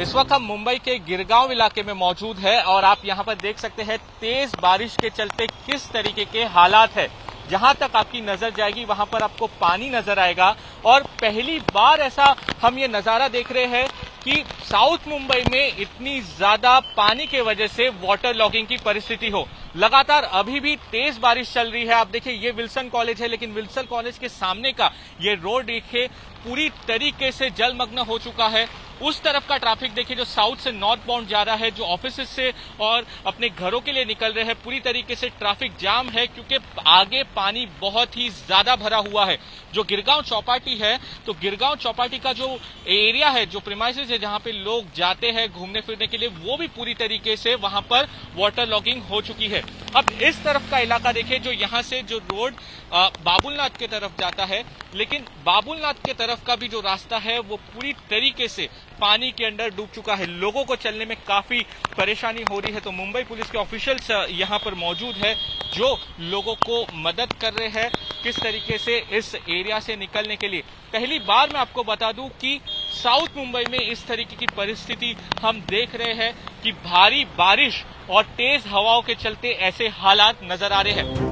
इस वक्त हम मुंबई के गिरगांव इलाके में मौजूद है और आप यहाँ पर देख सकते हैं तेज बारिश के चलते किस तरीके के हालात है। जहाँ तक आपकी नज़र जाएगी, वहाँ पर आपको पानी नज़र आएगा और पहली बार ऐसा हम ये नज़ारा देख रहे हैं कि साउथ मुंबई में इतनी ज़्यादा पानी के वजह से वाटर लॉगिंग की परिस्थिति हो। लगातार अभी भी तेज बारिश चल रही है। आप देखिए, ये विल्सन कॉलेज है, लेकिन विल्सन कॉलेज के सामने का ये रोड देखिए पूरी तरीके से जलमग्न हो चुका है। उस तरफ़ का ट्रैफ़िक देखिए, जो साउथ से नॉर्थ बाउंड जा रहा है, जो ऑफ़िस से और अपने घरों के लिए निकल रहे हैं, पूरी तरीके से ट्रैफ़िक जाम है, क्योंकि आगे पानी बहुत ही ज़्यादा भरा हुआ है। जो गिरगांव चौपाटी है तो गिरगांव चौपाटी का जो एरिया है, जो प्रिमाइसिस है, जहाँ पे लोग जाते हैं घूमने फिरने के लिए, वो भी पूरी तरीके से वहाँ पर वाटर लॉगिंग हो चुकी है। अब इस तरफ़ का इलाका देखिए, जो यहाँ से जो रोड बाबुलनाथ के तरफ़ जाता है, लेकिन बाबुलनाथ के तरफ़ का भी जो रास्ता है, वो पूरी तरीके से पानी के अंदर डूब चुका है। लोगों को चलने में काफ़ी परेशानी हो रही है। तो मुंबई पुलिस के ऑफिशियल्स यहाँ पर मौजूद है, जो लोगों को मदद कर रहे हैं किस तरीके से इस एरिया से निकलने के लिए। पहली बार मैं आपको बता दूँ कि साउथ मुंबई में इस तरीके की परिस्थिति हम देख रहे हैं कि भारी बारिश और तेज हवाओं के चलते ऐसे हालात नज़र आ रहे हैं।